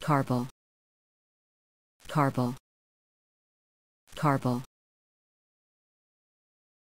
Carbol. Carbol. Carbol.